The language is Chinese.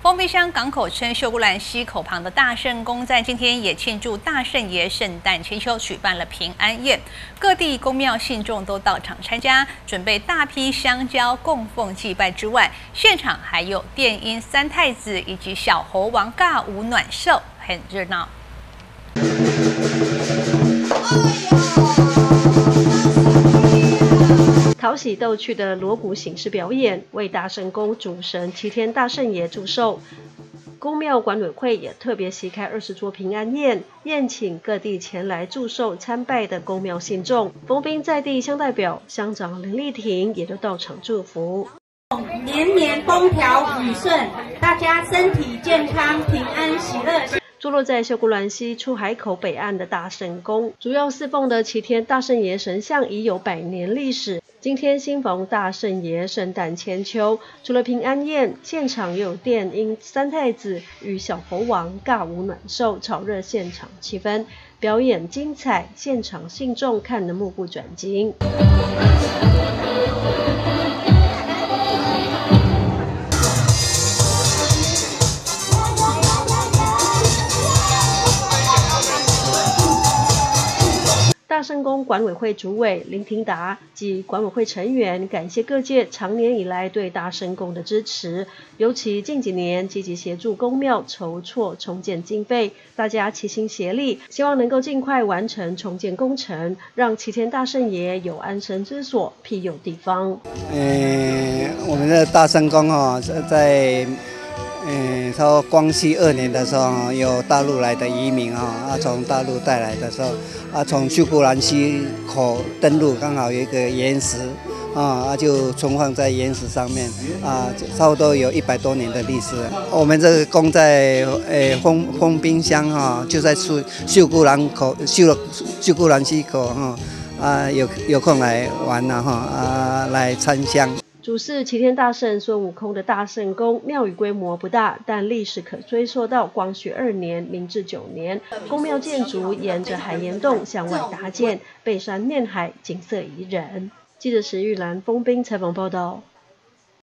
丰滨乡港口村秀姑兰溪口旁的大圣宫，在今天也庆祝大圣爷圣诞千秋，举办了平安宴。各地宫庙信众都到场参加，准备大批香蕉供奉祭拜之外，现场还有电音三太子以及小猴王尬舞暖寿，很热闹。讨喜逗趣的锣鼓醒狮表演，为大圣宫主神齐天大圣爷祝寿。宫庙管委会也特别席开二十桌平安宴，宴请各地前来祝寿参拜的宫庙信众。冯斌在地乡代表乡长林丽婷也都到场祝福，年年风调雨顺，大家身体健康，平安喜乐。坐落在秀姑峦溪出海口北岸的大圣宫，主要侍奉的齐天大圣爷神像已有百年历史。今天新逢大圣爷圣诞千秋，除了平安宴，现场也有电音三太子与小猴王尬舞暖寿，炒热现场气氛，表演精彩，现场信众看得目不转睛。圣宫管委会主委林廷达及管委会成员感谢各界长年以来对大圣宫的支持，尤其近几年积极协助宫庙筹措重建经费，大家齐心协力，希望能够尽快完成重建工程，让齐天大圣爷有安身之所，庇佑地方。嗯，我们的大圣宫哦，在。嗯，说光绪二年的时候，有大陆来的移民啊，啊，从大陆带来的时候，啊，从秀姑兰溪口登陆，刚好有一个岩石，啊，啊，就存放在岩石上面，啊，差不多有一百多年的历史。我们这个宫在诶封封冰箱哈，就在秀秀姑兰口秀秀姑兰溪口哈，啊，有有空来玩了哈，啊，来参香。主是齐天大圣孙悟空的大圣宫庙宇规模不大，但历史可追溯到光绪二年、明治九年。宫庙建筑沿着海岩洞向外搭建，背山面海，景色宜人。记者石玉兰封冰采访报道。